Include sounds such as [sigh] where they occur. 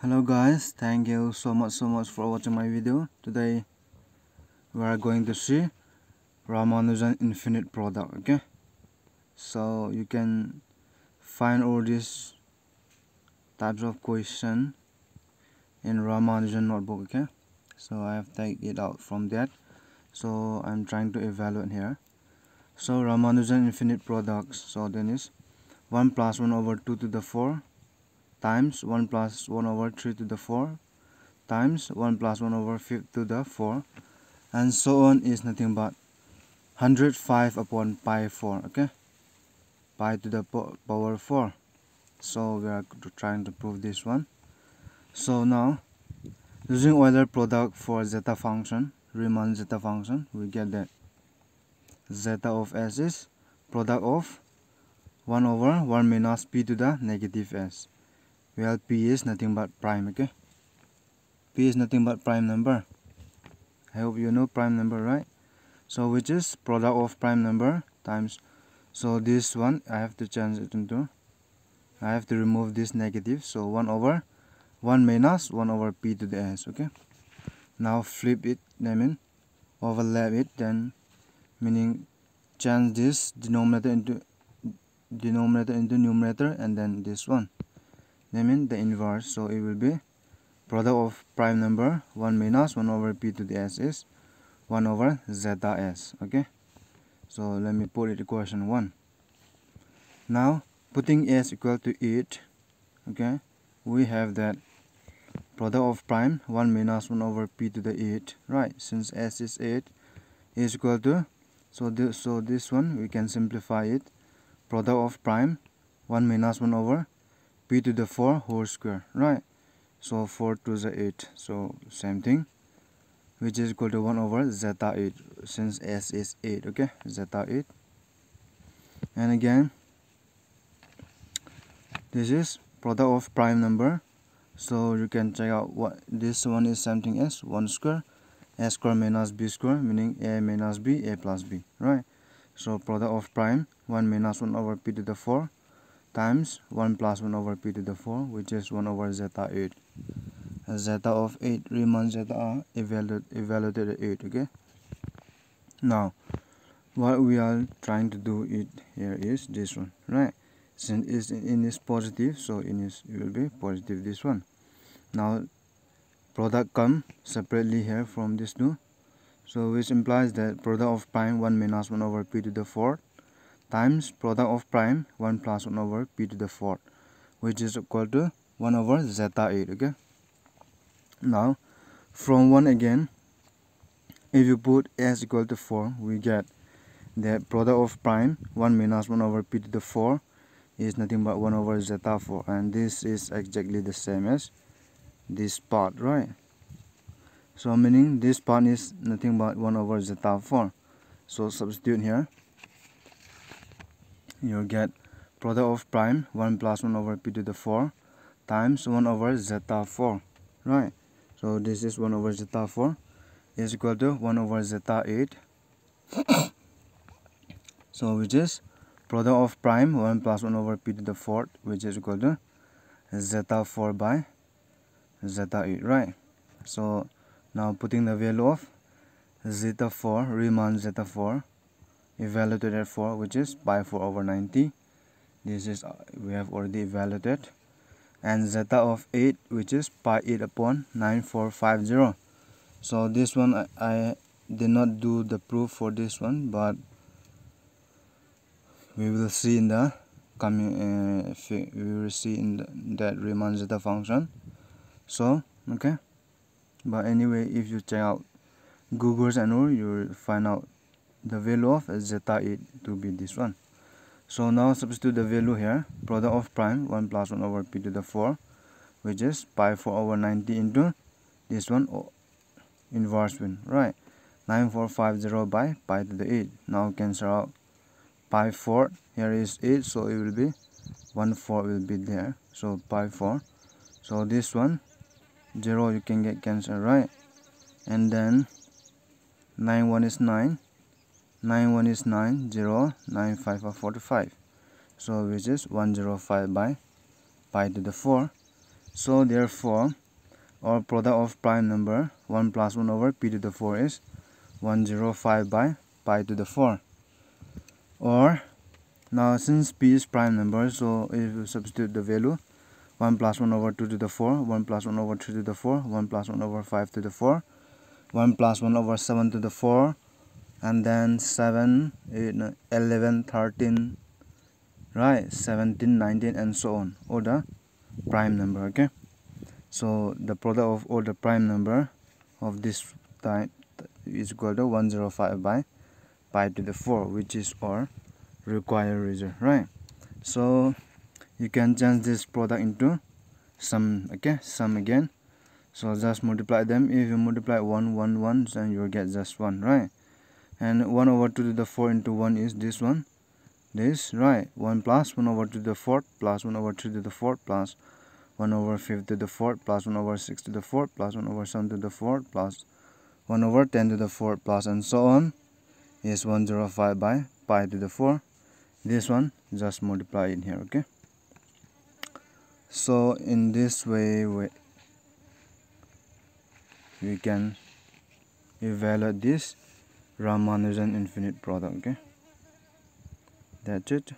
hello guys. Thank you so much so much for watching my video. Today we are going to see Ramanujan infinite product okay? So you can find all these types of question in Ramanujan notebook okay? So I have taken it out from that. So I'm trying to evaluate here. So Ramanujan infinite products. So then is 1 plus 1 over 2 to the 4 times 1 plus 1 over 3 to the 4 times 1 plus 1 over 5 to the 4 and so on is nothing but 105 upon pi 4 okay? Pi to the power 4 so we are trying to prove this one. So now using Euler product for zeta function Riemann zeta function we get that zeta of s is product of 1 over 1 minus p to the negative s well p is nothing but prime okay? P is nothing but prime number. I hope you know prime number right? So which is product of prime number times so this one i have to change it into i have to remove this negative. So 1 over 1 minus 1 over p to the s okay? Now flip it i mean overlap it then meaning change this denominator into denominator into numerator and then this one mean the inverse. So it will be product of prime number 1 minus 1 over p to the s is 1 over zeta s okay? So let me put it equation 1 now putting s equal to 8 okay we have that product of prime 1 minus 1 over p to the 8 right? Since s is 8 is equal to so this so this one we can simplify it. Product of prime 1 minus 1 over p to the 4 whole square right? So 4 to the 8 so same thing which is equal to 1 over zeta 8 since s is 8 okay? Zeta 8 and again this is product of prime number. So you can check out what this one is something as 1 square. A square minus b square meaning a minus b a plus b right? So product of prime 1 minus 1 over p to the 4 times 1 plus 1 over p to the 4 which is 1 over zeta 8 zeta of 8 Riemann zeta are evaluated, evaluated at 8 okay? Now what we are trying to do it here is this one right? Since it's in is positive so in is it will be positive this one. Now product come separately here from this two. So which implies that product of prime 1 minus 1 over p to the 4 times product of prime 1 plus 1 over p to the 4th which is equal to 1 over zeta 8 okay? Now from 1 again if you put s equal to 4 we get that product of prime 1 minus 1 over p to the 4 is nothing but 1 over zeta 4 and this is exactly the same as this part right? So meaning this part is nothing but 1 over zeta 4 so substitute here you get product of prime 1 plus 1 over p to the 4 times 1 over zeta 4 right? So this is 1 over zeta 4 is equal to 1 over zeta 8 [coughs] so which is product of prime 1 plus 1 over p to the 4th which is equal to zeta 4 by zeta 8 right? So now putting the value of zeta 4 Riemann zeta 4 evaluated at 4 which is pi 4 over 90 this is uh, we have already evaluated. And zeta of 8 which is pi 8 upon 9450 so this one I, I did not do the proof for this one but we will see in the coming uh, we will see in the, that Riemann zeta function. So okay. But anyway if you check out Google's and all you will find out the value of zeta 8 to be this one. So now substitute the value here product of prime 1 plus 1 over p to the 4 which is pi 4 over 90 into this one oh, inverse one right? 9450 by pi to the 8 now cancel out. Pi 4 here is 8 so it will be 1 4 will be there. So pi 4 so this one 0 you can get cancel right? And then 9 1 is 9 9 1 is 9 0 9 5 are 45 so which is 105 by pi to the 4 so therefore our product of prime number 1 plus 1 over p to the 4 is 105 by pi to the 4 or now since p is prime number so if you substitute the value 1 plus 1 over 2 to the 4 1 plus 1 over 3 to the 4 1 plus 1 over 5 to the 4 1 plus 1 over 7 to the 4 and then 7 8 11 13 right 17 19 and so on. Or the prime number okay? So the product of all the prime number of this type is equal to 105 by pi to the 4 which is our required result right? So you can change this product into sum okay? Sum again. So just multiply them. If you multiply 1 1 1 then you will get just 1 right and 1 over 2 to the 4 into 1 is this one. This right. 1 plus 1 over 2 to the 4 plus 1 over 3 to the 4 plus 1 over 5 to the 4 plus 1 over 6 to the 4 plus 1 over 7 to the 4 plus 1 over 10 to the 4 plus and so on is 105 by pi to the 4 this one just multiply in here okay? So in this way we, we can evaluate this Ramanujan infinite product okay? That's it